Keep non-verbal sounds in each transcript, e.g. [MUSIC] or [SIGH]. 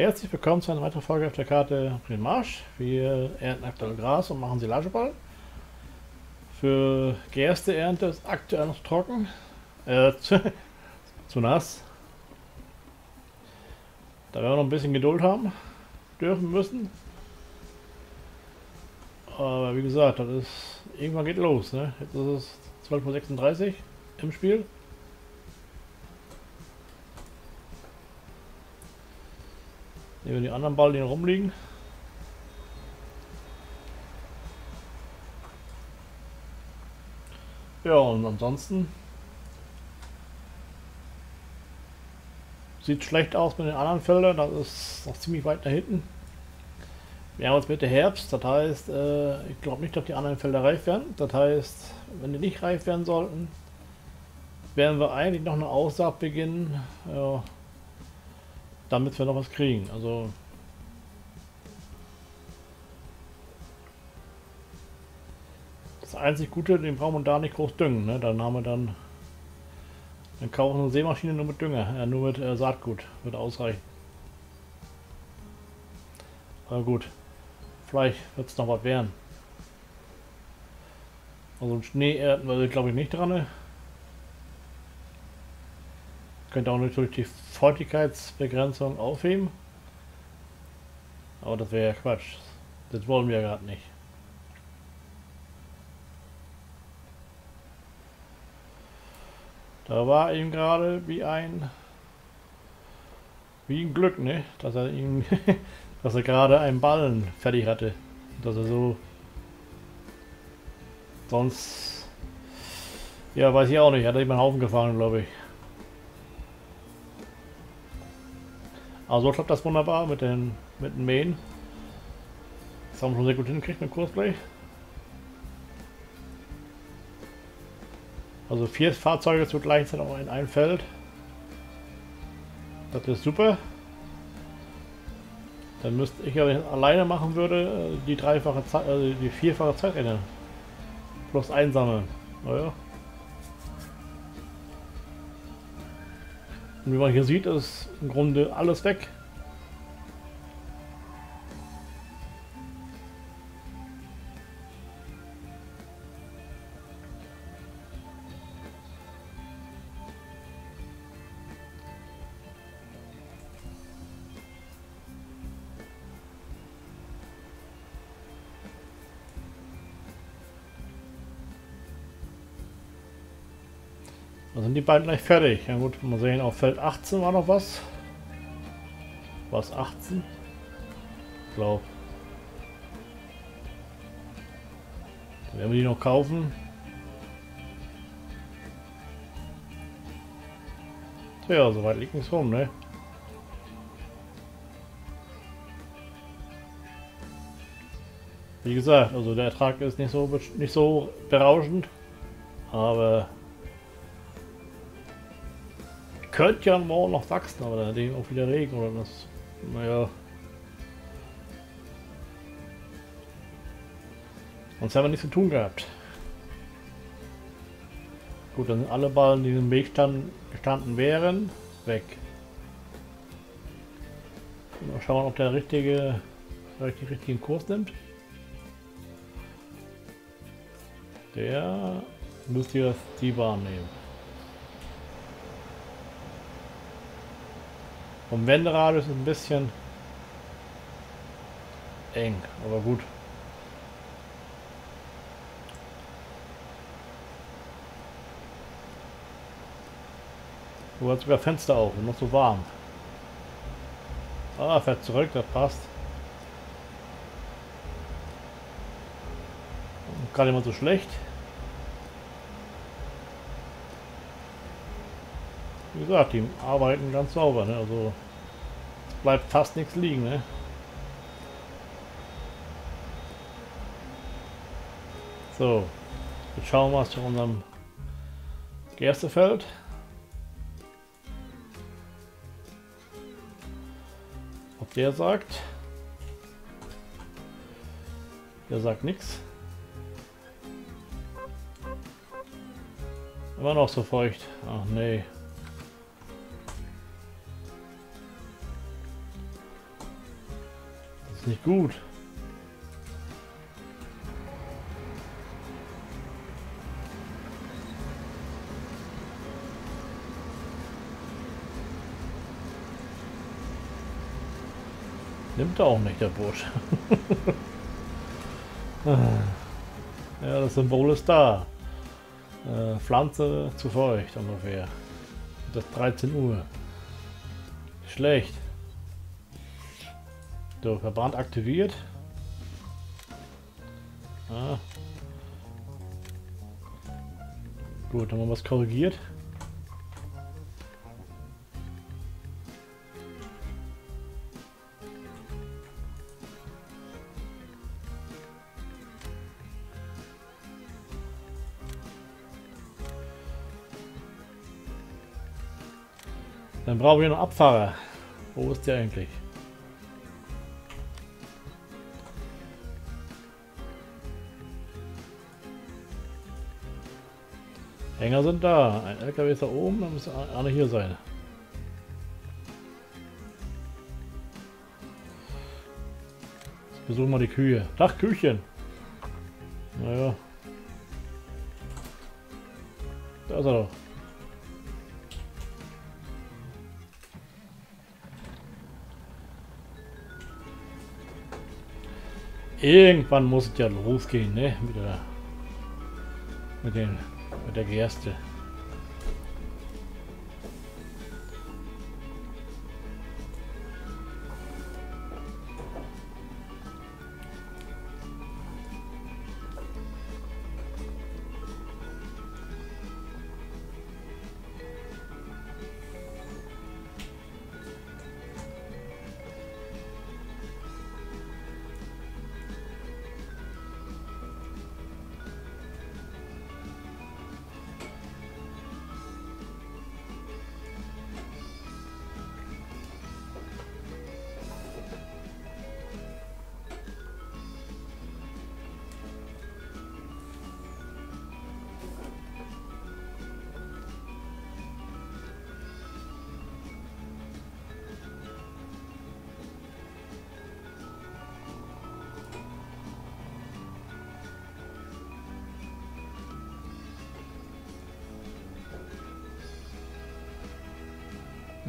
Herzlich willkommen zu einer weiteren Folge auf der Karte den Marsch. Wir ernten aktuell Gras und machen Silageball. Für Gerste Ernte ist aktuell noch trocken. Äh, [LAUGHS] zu, zu nass. Da werden wir noch ein bisschen Geduld haben dürfen müssen. Aber wie gesagt, das ist irgendwann geht los. Ne? Jetzt ist es 12.36 Uhr im Spiel. Nehmen wir die anderen Ball, noch rumliegen. Ja, und ansonsten sieht schlecht aus mit den anderen Feldern. Das ist noch ziemlich weit da hinten. Wir haben jetzt Mitte Herbst, das heißt, äh, ich glaube nicht, dass die anderen Felder reif werden. Das heißt, wenn die nicht reif werden sollten, werden wir eigentlich noch eine Aussaat beginnen, ja, damit wir noch was kriegen. Also das einzig Gute, den brauchen wir da nicht groß düngen. Ne? Dann haben wir dann, dann kaufen wir eine Seemaschine nur mit Dünger, äh, nur mit äh, Saatgut, wird ausreichen. Aber gut. Vielleicht wird es noch was werden. Also Schnee ernten wir glaube ich nicht dran. Ne? Könnte auch natürlich die Feuchtigkeitsbegrenzung aufheben. Aber das wäre ja Quatsch. Das wollen wir gerade nicht. Da war ihm gerade wie ein wie ein Glück, ne? Dass er ihn [LAUGHS] dass er gerade einen Ballen fertig hatte. Dass er so... Sonst... Ja, weiß ich auch nicht. Hat er jemand Haufen gefahren, glaube ich. Aber so klappt das wunderbar mit den, mit den Mähen. Das haben wir schon sehr gut hingekriegt mit Kursplay. Also vier Fahrzeuge zur gleichen Zeit auch in ein Feld. Das ist super. Dann müsste ich ja, alleine machen würde, äh, die dreifache Zeit, also die vierfache Zeit ändern. Plus einsammeln. Naja. Und wie man hier sieht, ist im Grunde alles weg. Da sind die beiden gleich fertig. Ja gut, mal sehen, auf Feld 18 war noch was. War es 18? Ich glaube. Dann werden wir die noch kaufen. Tja, soweit liegt nichts rum, ne? Wie gesagt, also der Ertrag ist nicht so nicht so berauschend, aber könnte ja morgen noch wachsen, aber dann hätte auch wieder Regen oder das. Naja. Sonst haben wir nichts zu tun gehabt. Gut, dann sind alle Ballen, die im Weg standen, gestanden wären, weg. Mal schauen, ob der richtige, den richtigen Kurs nimmt. Der müsste jetzt die Bahn. Vom Wenderad ist ein bisschen eng, aber gut. Du hast sogar Fenster auf und noch so warm. Ah, fährt zurück, das passt. Gerade immer so schlecht. Wie gesagt, die arbeiten ganz sauber, ne? Also bleibt fast nichts liegen, ne? So, jetzt schauen wir mal zu unserem Gerstefeld. Ob der sagt. Der sagt nichts. Immer noch so feucht. Ach nee. Nicht gut. Nimmt er auch nicht, der Bursch. [LAUGHS] ja, das Symbol ist da. Äh, Pflanze zu feucht ungefähr. Das 13 Uhr. Schlecht. So, Verband aktiviert. Ah. Gut, haben wir was korrigiert. Dann brauchen wir noch Abfahrer. Wo ist der eigentlich? Hänger sind da. Ein LKW ist da oben, dann müsste einer hier sein. Jetzt besuchen wir die Kühe. Tag, Küchen. Naja. Da ist er doch. Irgendwann muss es ja losgehen, ne? Mit der, mit den, mit der Gerste.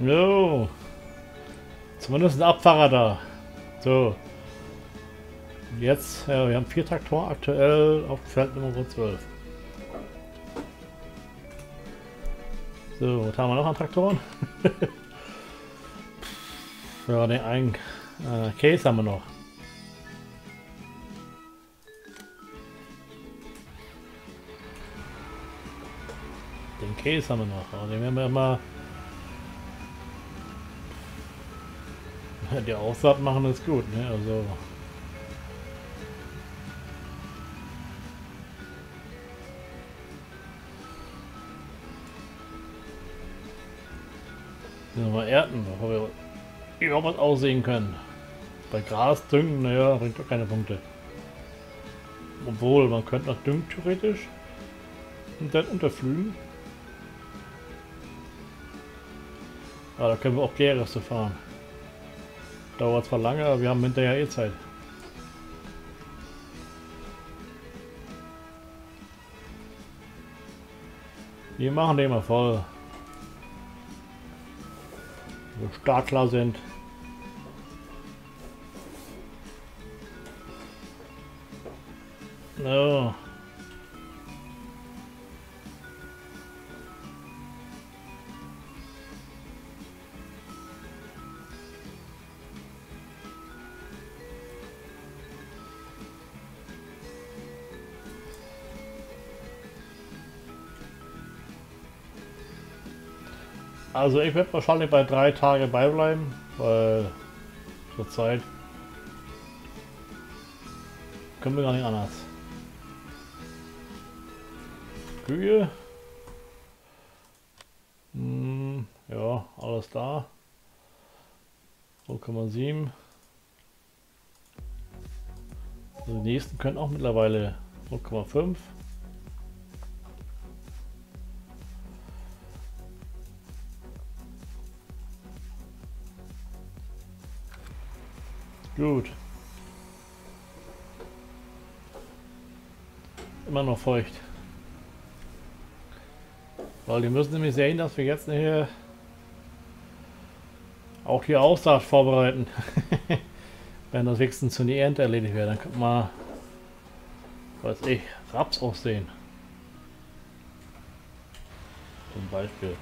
Jo. Zumindest ein Abfahrer da. So. Jetzt, ja, wir haben vier Traktoren aktuell auf Feld Nummer 12. So, was haben wir noch an Traktoren? [LAUGHS] ja, den einen äh, Case haben wir noch. Den Case haben wir noch. Den werden wir mal Die Aussaat machen ist gut, ne? Also. Wir ernten, bevor wir überhaupt was aussehen können. Bei Gras düngen, naja, bringt doch keine Punkte. Obwohl, man könnte noch düngen theoretisch. Und dann unterflügen. Aber da können wir auch Gärreste fahren. Dauert zwar lange, aber wir haben hinterher eh Zeit. Wir machen den mal voll. Wo Startler sind. No. Also ich werde wahrscheinlich bei drei Tage beibleiben, weil zur Zeit können wir gar nicht anders. Kühe. Hm, ja, alles da. 0,7. Also die nächsten können auch mittlerweile 0,5. Gut. Immer noch feucht. Weil die müssen nämlich sehen, dass wir jetzt hier auch die Aussaat vorbereiten. [LAUGHS] Wenn das wenigstens zu die Ernte erledigt wäre, dann könnte man, weiß ich, Raps aussehen. Zum Beispiel.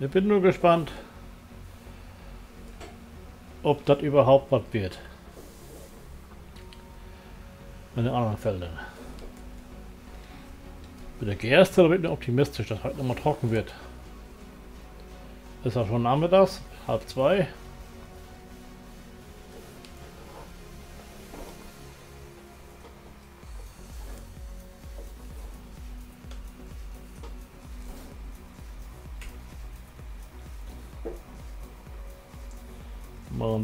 Ich bin nur gespannt, ob das überhaupt was wird. In den anderen Feldern. Mit der Gerste da bin ich optimistisch, dass heute nochmal trocken wird. Ist auch schon nachmittags, halb zwei.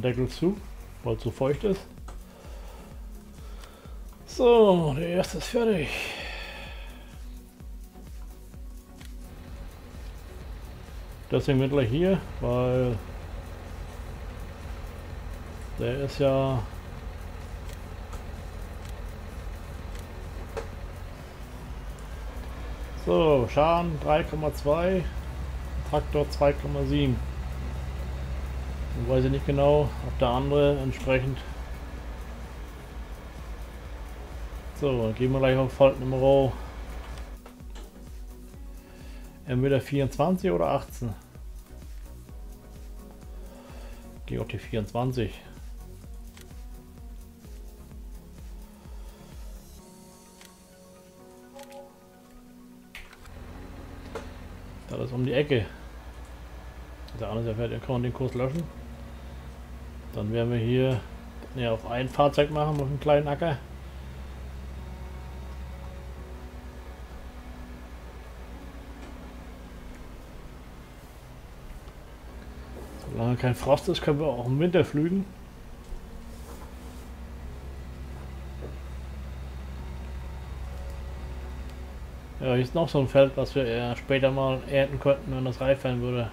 Deckel zu, weil es so feucht ist. So, der erste ist fertig. Deswegen mittler hier, weil der ist ja so Schaden 3,2 Traktor 2,7 weiß ich nicht genau, ob der andere entsprechend so, gehen wir gleich auf Fault Nummer entweder 24 oder 18 Gehe auf die 24. Da ist um die Ecke. Der andere fertig, dann kann den Kurs löschen. Dann werden wir hier ja, auf ein Fahrzeug machen, auf einen kleinen Acker. Solange kein Frost ist, können wir auch im Winter flügen. Ja, hier ist noch so ein Feld, was wir später mal ernten könnten, wenn das reif werden würde.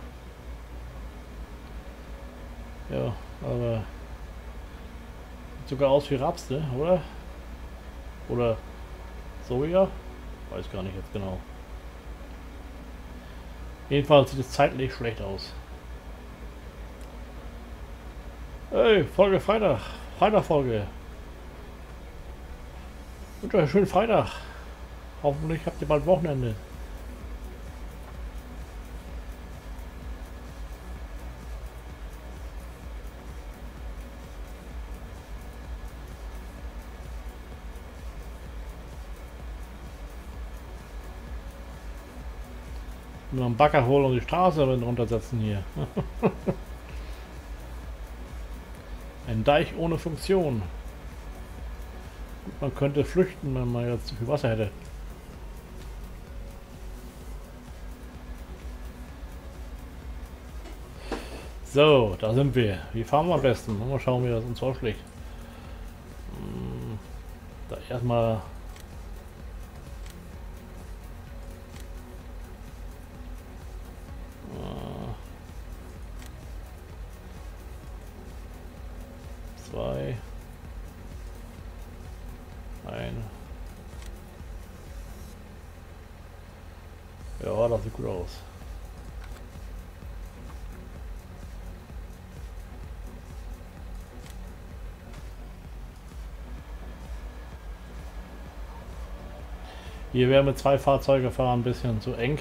Ja, aber sieht sogar aus wie Raps, ne? oder? Oder Soja? Weiß gar nicht jetzt genau. Jedenfalls sieht es zeitlich schlecht aus. Hey, Folge Freitag. Freitag-Folge. Und euch schönen Freitag. Hoffentlich habt ihr bald Wochenende. Nur einen Bagger holen und die Straße runtersetzen hier. [LAUGHS] Ein Deich ohne Funktion. Man könnte flüchten, wenn man jetzt zu viel Wasser hätte. So, da sind wir. Wie fahren wir am besten? Mal schauen, wie das uns vorschlägt. Hm, da erstmal zwei, ein. Ja, das sieht gut aus. Hier werden wir zwei Fahrzeuge fahren, ein bisschen zu eng.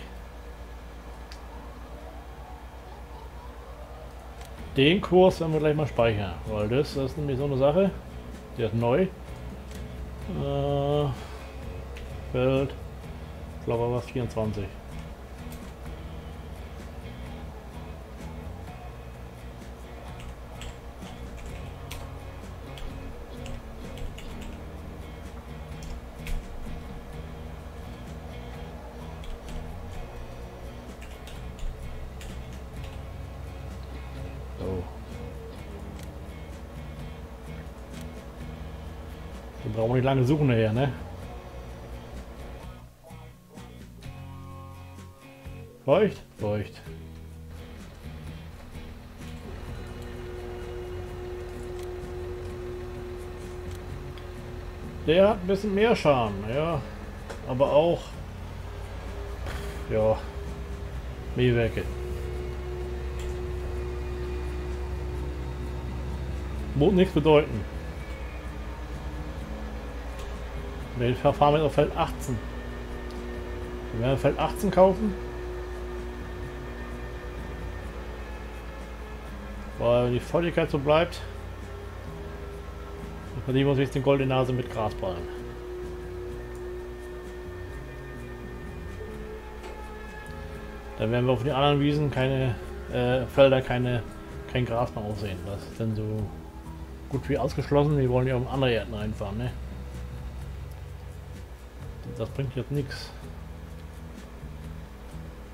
Den Kurs werden wir gleich mal speichern, weil das ist nämlich so eine Sache. Der ist neu. Äh, Feld, ich glaube was 24. Wir brauchen nicht lange suchen nachher, ne? Feucht? Feucht. Der hat ein bisschen mehr Charme, ja. Aber auch, ja, Mähwerke. Muss nichts bedeuten. Wir fahren wir auf Feld 18. Wir werden Feld 18 kaufen. Weil die Feuchtigkeit so bleibt, verdienen wir uns jetzt den goldene Nase mit Grasballen. Dann werden wir auf den anderen Wiesen keine äh, Felder, keine, kein Gras mehr aussehen. Das ist dann so gut wie ausgeschlossen. Wir wollen ja um andere Erden reinfahren, ne? Das bringt jetzt nichts.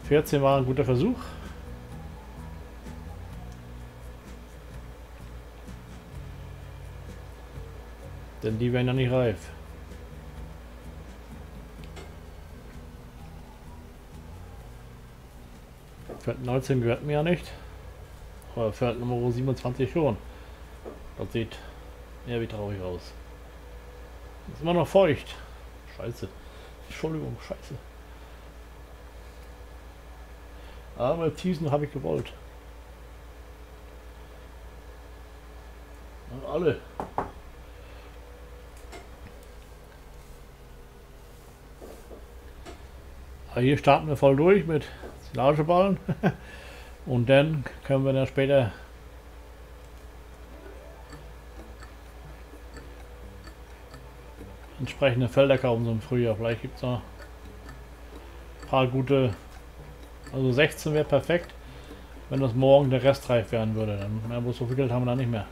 14 war ein guter Versuch. Denn die werden ja nicht reif. Feld 19 gehört mir ja nicht. Aber Feld Nummer 27 schon. Das sieht eher wie traurig aus. Ist immer noch feucht. Scheiße. Entschuldigung, scheiße. Aber Teasen habe ich gewollt. Und alle. Aber hier starten wir voll durch mit Silageballen. [LAUGHS] Und dann können wir dann später entsprechende Felder kaufen so im Frühjahr. Vielleicht gibt es noch ein paar gute. Also 16 wäre perfekt, wenn das morgen der Rest reif werden würde. Dann mehr, so viel Geld haben wir da nicht mehr.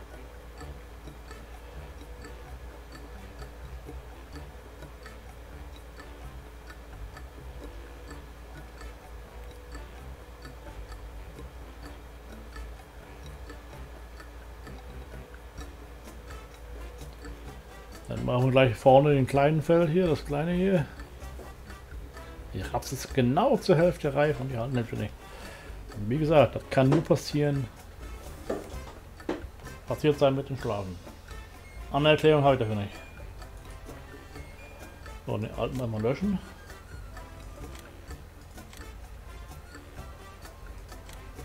Dann machen wir gleich vorne den kleinen Feld hier, das kleine hier. Die Raps ist genau zur Hälfte reif und die Handhälfte nicht. Und wie gesagt, das kann nur passieren. Passiert sein mit dem Schlafen. Andere Erklärung habe ich dafür nicht. So, den alten einmal löschen.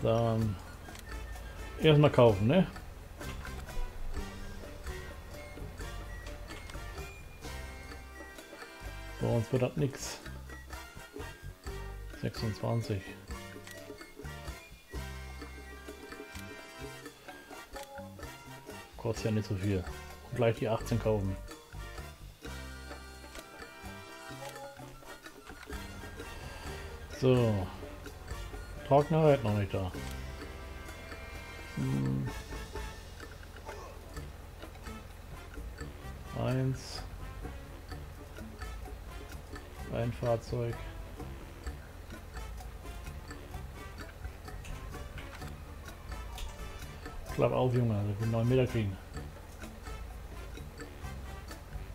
Dann erstmal kaufen, ne? Sonst wird das nichts. 26. Kostet ja nicht so viel. Und gleich die 18 kaufen. So. Trockner hat noch nicht da. Hm. Eins. Ein Fahrzeug. Klapp auf, Junge, also wir 9 Meter kriegen.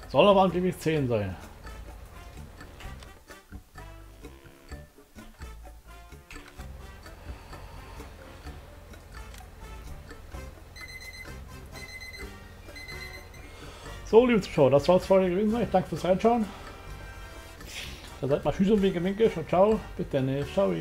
Soll aber angeblich 10 sein. So, liebe Zuschauer, das war's für heute gewesen. Ich danke fürs Reinschauen. Dann seid mal Tschüss und Winke, Winke. Ciao, ciao. Bis dann. Ciao.